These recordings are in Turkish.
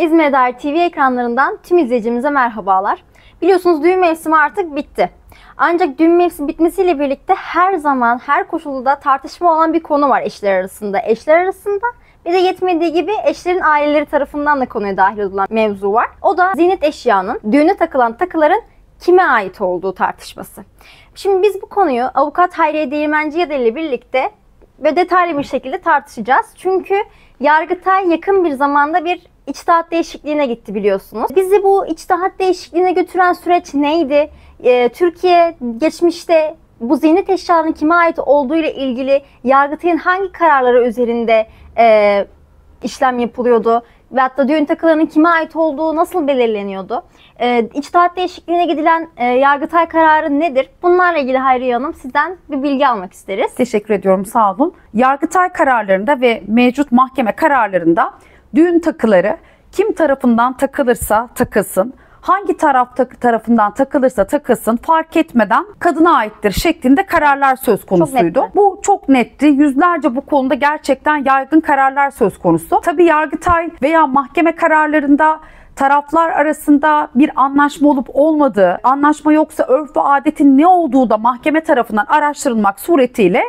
İzmir Dair TV ekranlarından tüm izleyicimize merhabalar. Biliyorsunuz düğün mevsimi artık bitti. Ancak düğün mevsimi bitmesiyle birlikte her zaman, her koşulda tartışma olan bir konu var eşler arasında. Eşler arasında bir de yetmediği gibi eşlerin aileleri tarafından da konuya dahil edilen mevzu var. O da ziynet eşyanın, düğüne takılan takıların kime ait olduğu tartışması. Şimdi biz bu konuyu avukat Hayriye Değirmenciye ile birlikte ve detaylı bir şekilde tartışacağız. Çünkü Yargıtay yakın bir zamanda bir içtihat değişikliğine gitti biliyorsunuz. Bizi bu içtihat değişikliğine götüren süreç neydi? Ee, Türkiye geçmişte bu ziynet eşyalarının kime ait olduğu ile ilgili Yargıtay'ın hangi kararları üzerinde e, işlem yapılıyordu? Ve hatta düğün takılarının kime ait olduğu nasıl belirleniyordu? Ee, içtihat değişikliğine gidilen e, Yargıtay kararı nedir? Bunlarla ilgili Hayriye Hanım sizden bir bilgi almak isteriz. Teşekkür ediyorum sağ olun. Yargıtay kararlarında ve mevcut mahkeme kararlarında düğün takıları kim tarafından takılırsa takılsın, hangi taraf tarafından takılırsa takılsın fark etmeden kadına aittir şeklinde kararlar söz konusuydu. netti. Bu çok netti. Yüzlerce bu konuda gerçekten yaygın kararlar söz konusu. Tabii Yargıtay veya mahkeme kararlarında taraflar arasında bir anlaşma olup olmadığı, anlaşma yoksa örf ve adetin ne olduğu da mahkeme tarafından araştırılmak suretiyle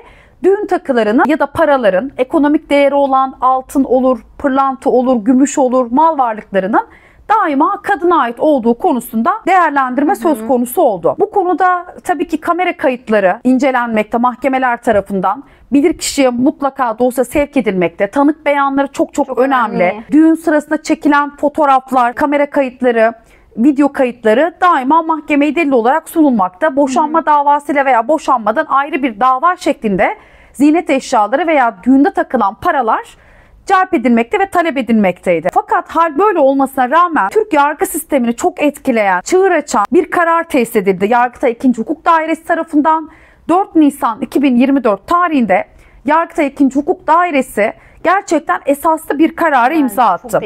düğün takılarının ya da paraların ekonomik değeri olan altın olur, pırlanta olur, gümüş olur, mal varlıklarının daima kadına ait olduğu konusunda değerlendirme söz konusu oldu. Bu konuda tabii ki kamera kayıtları incelenmekte mahkemeler tarafından. Bilirkişiye mutlaka da olsa sevk edilmekte. Tanık beyanları çok çok, Çok önemli. önemli. Düğün sırasında çekilen fotoğraflar, kamera kayıtları, video kayıtları daima mahkemeye delil olarak sunulmakta. Boşanma davasıyla veya boşanmadan ayrı bir dava şeklinde ziynet eşyaları veya düğünde takılan paralar celp edilmekte ve talep edilmekteydi. Fakat hal böyle olmasına rağmen Türk yargı sistemini çok etkileyen, çığır açan bir karar tesis edildi. Yargıtay 2. Hukuk Dairesi tarafından 4 Nisan 2024 tarihinde Yargıtay 2. Hukuk Dairesi gerçekten esaslı bir kararı imza attı.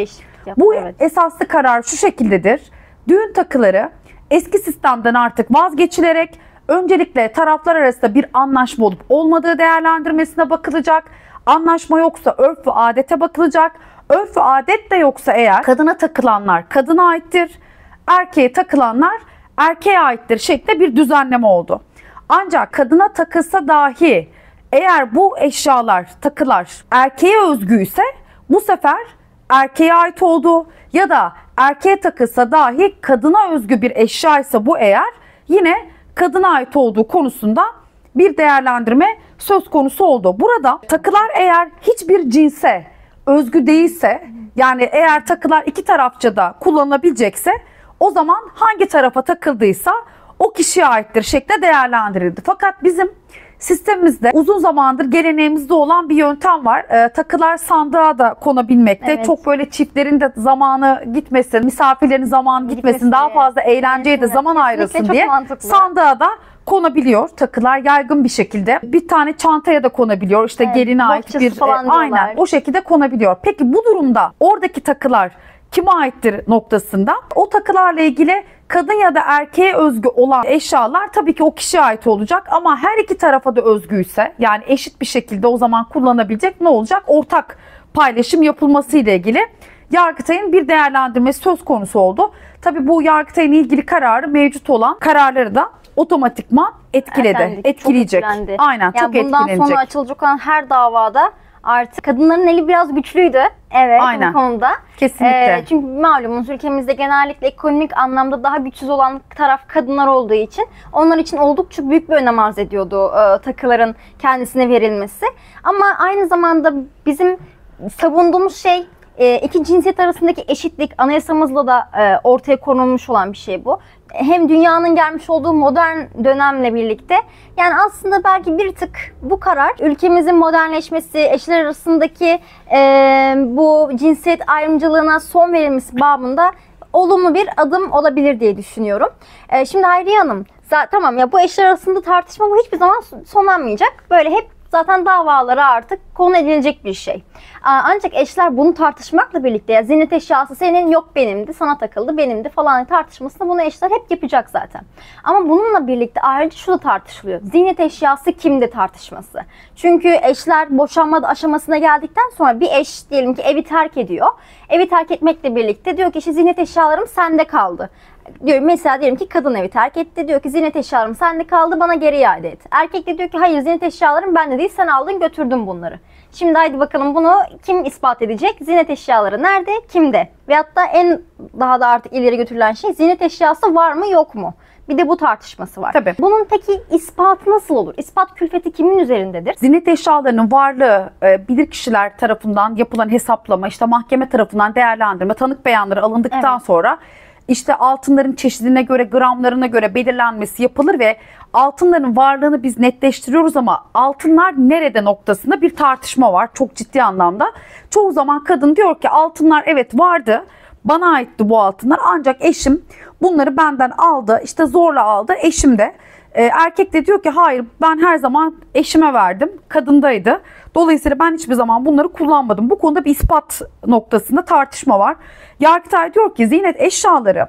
Bu evet. esaslı karar şu şekildedir. Düğün takıları eski sistemden artık vazgeçilerek öncelikle taraflar arasında bir anlaşma olup olmadığı değerlendirmesine bakılacak. Anlaşma yoksa örf ve adete bakılacak. Örf ve adet de yoksa eğer kadına takılanlar kadına aittir. Erkeğe takılanlar erkeğe aittir şeklinde bir düzenleme oldu. Ancak kadına takılsa dahi eğer bu eşyalar, takılar erkeğe özgüyse bu sefer erkeğe ait olduğu ya da erkeğe takılsa dahi kadına özgü bir eşya ise bu eğer yine kadına ait olduğu konusunda bir değerlendirme söz konusu oldu. Burada takılar eğer hiçbir cinse özgü değilse yani eğer takılar iki tarafça da kullanılabilecekse o zaman hangi tarafa takıldıysa o kişiye aittir şeklinde değerlendirildi. Fakat bizim sistemimizde uzun zamandır geleneğimizde olan bir yöntem var. Ee, takılar sandığa da konabilmekte. Evet. Çok böyle çiftlerin de zamanı gitmesin, misafirlerin zamanı gitmesin, Gitmesin daha fazla eğlenceye de zaman ayrılsın diye mantıklı. sandığa da konabiliyor. Takılar yaygın bir şekilde. Bir tane çantaya da konabiliyor. İşte Evet, geline ait bir falan e, diyorlar. aynen o şekilde konabiliyor. Peki bu durumda oradaki takılar kime aittir noktasında o takılarla ilgili kadın ya da erkeğe özgü olan eşyalar tabii ki o kişiye ait olacak ama her iki tarafa da özgüyse yani eşit bir şekilde o zaman kullanabilecek ne olacak? Ortak paylaşım yapılması ile ilgili Yargıtay'ın bir değerlendirmesi söz konusu oldu. Tabii bu Yargıtay'ın ilgili kararı mevcut olan kararları da otomatikman etkiledi. Efendim, çok etkileyecek. etkilendi. Aynen Yani çok bundan etkilenecek. sonra açılacak olan her davada artık kadınların eli biraz güçlüydü. Evet Aynen. bu konuda. Kesinlikle. Ee, çünkü malumunuz ülkemizde genellikle ekonomik anlamda daha güçsüz olan taraf kadınlar olduğu için onlar için oldukça büyük bir önem arz ediyordu e, takıların kendisine verilmesi. Ama aynı zamanda bizim savunduğumuz şey e, iki cinsiyet arasındaki eşitlik anayasamızla da e, ortaya konulmuş olan bir şey bu. Hem dünyanın gelmiş olduğu modern dönemle birlikte yani aslında belki bir tık bu karar ülkemizin modernleşmesi, eşler arasındaki e, bu cinsiyet ayrımcılığına son verilmesi babında olumlu bir adım olabilir diye düşünüyorum. E, şimdi Hayriye Hanım, tamam ya bu eşler arasında tartışma bu hiçbir zaman son- sonlanmayacak. Böyle hep zaten davalara artık konu edilecek bir şey. Ancak eşler bunu tartışmakla birlikte ya ziynet eşyası senin yok benimdi, sana takıldı benimdi falan tartışmasında bunu eşler hep yapacak zaten. Ama bununla birlikte ayrıca şu da tartışılıyor. Ziynet eşyası kimde tartışması. Çünkü eşler boşanma aşamasına geldikten sonra bir eş diyelim ki evi terk ediyor. Evi terk etmekle birlikte diyor ki işte ziynet eşyalarım sende kaldı diyor mesela diyelim ki kadın evi terk etti. Diyor ki ziynet eşyalarım sende kaldı bana geri iade et. Erkek de diyor ki hayır ziynet eşyalarım bende değil sen aldın götürdün bunları. Şimdi haydi bakalım bunu kim ispat edecek? Ziynet eşyaları nerede? Kimde? Veyahut da en daha da artık ileri götürülen şey ziynet eşyası var mı yok mu? Bir de bu tartışması var. Tabii. Bunun peki ispatı nasıl olur? İspat külfeti kimin üzerindedir? Zinet eşyalarının varlığı e, bilirkişiler tarafından yapılan hesaplama, işte mahkeme tarafından değerlendirme, tanık beyanları alındıktan Evet. sonra işte altınların çeşidine göre, gramlarına göre belirlenmesi yapılır ve altınların varlığını biz netleştiriyoruz ama altınlar nerede noktasında bir tartışma var çok ciddi anlamda. Çoğu zaman kadın diyor ki altınlar evet vardı. Bana aitti bu altınlar ancak eşim bunları benden aldı işte zorla aldı eşim de e, erkek de diyor ki hayır ben her zaman eşime verdim. Kadındaydı. Dolayısıyla ben hiçbir zaman bunları kullanmadım. Bu konuda bir ispat noktasında tartışma var. Yargıtay diyor ki ziynet eşyaları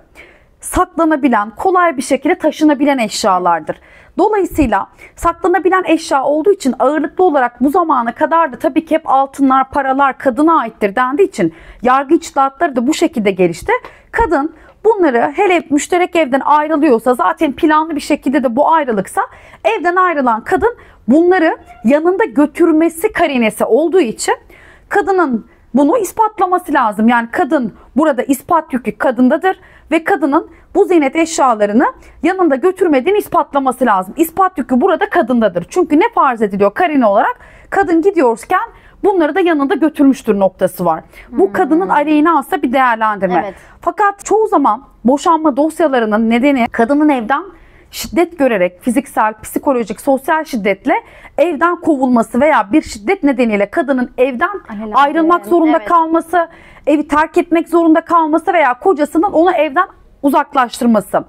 saklanabilen, kolay bir şekilde taşınabilen eşyalardır. Dolayısıyla saklanabilen eşya olduğu için ağırlıklı olarak bu zamana kadar da tabii ki hep altınlar, paralar kadına aittir dendiği için yargı içtihatları da bu şekilde gelişti. Kadın bunları hele müşterek evden ayrılıyorsa zaten planlı bir şekilde de bu ayrılıksa evden ayrılan kadın bunları yanında götürmesi karinesi olduğu için kadının bunu ispatlaması lazım. Yani kadın burada ispat yükü kadındadır ve kadının bu ziynet eşyalarını yanında götürmediğini ispatlaması lazım. İspat yükü burada kadındadır. Çünkü ne farz ediliyor karine olarak? Kadın gidiyorken bunları da yanında götürmüştür noktası var. Bu kadının aleyhine alsa bir değerlendirme. Evet. Fakat çoğu zaman boşanma dosyalarının nedeni kadının evden şiddet görerek fiziksel, psikolojik, sosyal şiddetle evden kovulması veya bir şiddet nedeniyle kadının evden Alelade, ayrılmak zorunda evet. kalması, evi terk etmek zorunda kalması veya kocasının onu evden uzaklaştırması.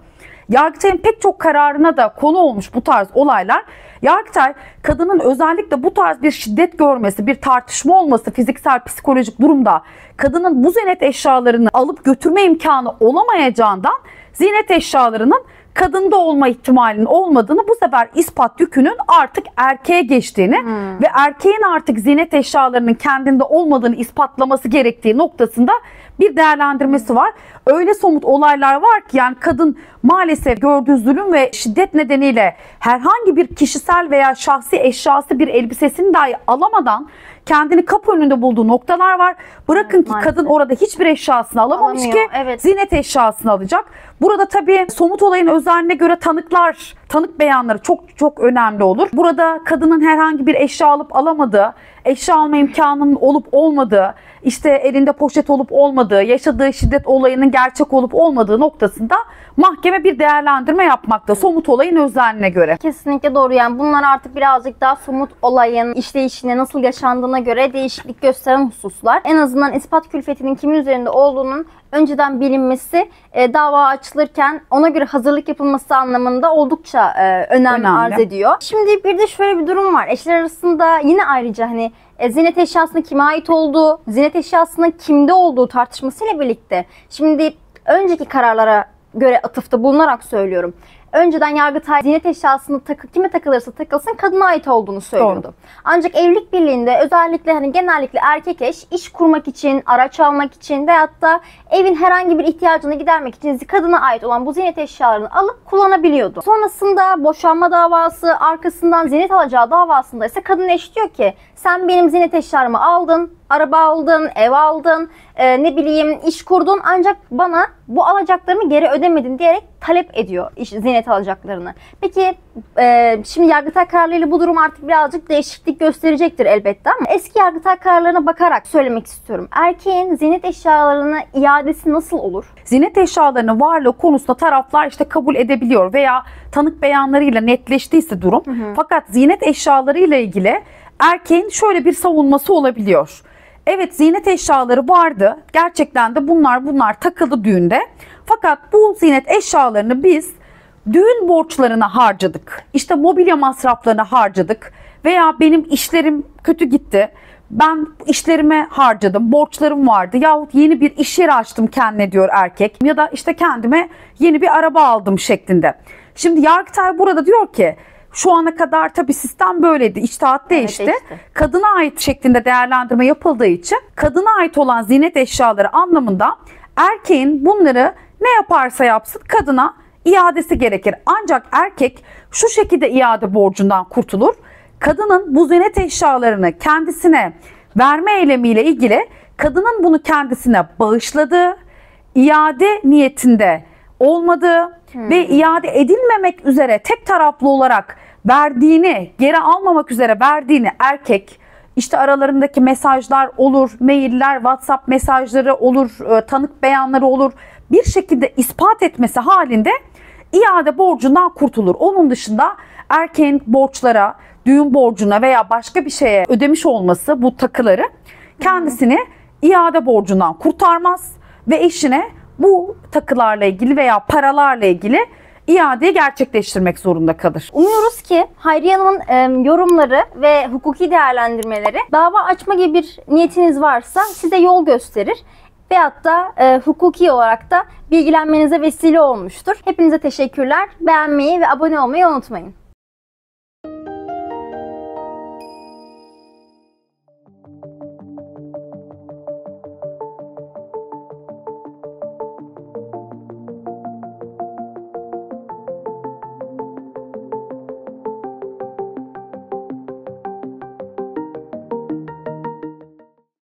Yargıtay'ın pek çok kararına da konu olmuş bu tarz olaylar. Yargıtay kadının özellikle bu tarz bir şiddet görmesi, bir tartışma olması fiziksel psikolojik durumda kadının bu ziynet eşyalarını alıp götürme imkanı olamayacağından ziynet eşyalarının kadında olma ihtimalinin olmadığını bu sefer ispat yükünün artık erkeğe geçtiğini ve erkeğin artık ziynet eşyalarının kendinde olmadığını ispatlaması gerektiği noktasında bir değerlendirmesi var. Öyle somut olaylar var ki yani kadın maalesef gördüğü zulüm ve şiddet nedeniyle herhangi bir kişisel veya şahsi eşyası bir elbisesini dahi alamadan kendini kapı önünde bulduğu noktalar var. Bırakın Evet, ki maalesef. kadın orada hiçbir eşyasını alamamış Alamıyor, ki evet. ziynet eşyasını alacak. Burada tabii somut olayın özelliğine göre tanıklar, tanık beyanları çok çok önemli olur. Burada kadının herhangi bir eşya alıp alamadığı, eşya alma imkanının olup olmadığı, işte elinde poşet olup olmadığı, yaşadığı şiddet olayının gerçek olup olmadığı noktasında mahkeme bir değerlendirme yapmakta somut olayın özelliğine göre. Kesinlikle doğru. Yani bunlar artık birazcık daha somut olayın işleyişine nasıl yaşandığına göre değişiklik gösteren hususlar. En azından ispat külfetinin kimin üzerinde olduğunun önceden bilinmesi e, dava açılırken ona göre hazırlık yapılması anlamında oldukça e, önem Önemli. arz ediyor. Şimdi bir de şöyle bir durum var. Eşler arasında yine ayrıca hani e, ziynet eşyasının kime ait olduğu, ziynet eşyasının kimde olduğu tartışmasıyla birlikte şimdi önceki kararlara göre atıfta bulunarak söylüyorum. Önceden Yargıtay ziynet eşyasını takı, kime takılırsa takılsın kadına ait olduğunu söylüyordu. Ancak evlilik birliğinde özellikle hani genellikle erkek eş iş kurmak için, araç almak için veyahut da evin herhangi bir ihtiyacını gidermek için kadına ait olan bu ziynet eşyalarını alıp kullanabiliyordu. Sonrasında boşanma davası, arkasından ziynet alacağı davasında ise kadın eş diyor ki sen benim ziynet eşyalarımı aldın, araba aldın, ev aldın, e, ne bileyim iş kurdun ancak bana bu alacaklarımı geri ödemedin diyerek talep ediyor iş, ziynet alacaklarını. Peki e, şimdi Yargıtay kararlarıyla bu durum artık birazcık değişiklik gösterecektir elbette ama eski Yargıtay kararlarına bakarak söylemek istiyorum. Erkeğin ziynet eşyalarını iadesi nasıl olur? Ziynet eşyalarının varlığı konusunda taraflar işte kabul edebiliyor veya tanık beyanlarıyla netleştiyse durum. Fakat ziynet eşyalarıyla ilgili erkeğin şöyle bir savunması olabiliyor. Evet ziynet eşyaları vardı. Gerçekten de bunlar bunlar takıldı düğünde. Fakat bu ziynet eşyalarını biz düğün borçlarına harcadık. İşte mobilya masraflarına harcadık. veya benim işlerim kötü gitti. Ben işlerime harcadım, borçlarım vardı yahut yeni bir iş yeri açtım kendine diyor erkek ya da işte kendime yeni bir araba aldım şeklinde. Şimdi Yargıtay burada diyor ki şu ana kadar tabii sistem böyleydi, içtihat değişti. değişti. Kadına ait şeklinde değerlendirme yapıldığı için kadına ait olan ziynet eşyaları anlamında erkeğin bunları ne yaparsa yapsın kadına iadesi gerekir. Ancak erkek şu şekilde iade borcundan kurtulur. Kadının bu ziynet eşyalarını kendisine verme eylemiyle ilgili kadının bunu kendisine bağışladığı, iade niyetinde olmadığı ve iade edilmemek üzere tek taraflı olarak verdiğini, geri almamak üzere verdiğini erkek işte aralarındaki mesajlar olur, mailler, WhatsApp mesajları olur, e, tanık beyanları olur. Bir şekilde ispat etmesi halinde iade borcundan kurtulur. Onun dışında erkeğin borçlara, düğün borcuna veya başka bir şeye ödemiş olması bu takıları kendisini iade borcundan kurtarmaz ve eşine bu takılarla ilgili veya paralarla ilgili iadeyi gerçekleştirmek zorunda kalır. Umuyoruz ki Hayriye Hanım'ın e, yorumları ve hukuki değerlendirmeleri dava açma gibi bir niyetiniz varsa size yol gösterir. Veyahut da e, hukuki olarak da bilgilenmenize vesile olmuştur. Hepinize teşekkürler. Beğenmeyi ve abone olmayı unutmayın.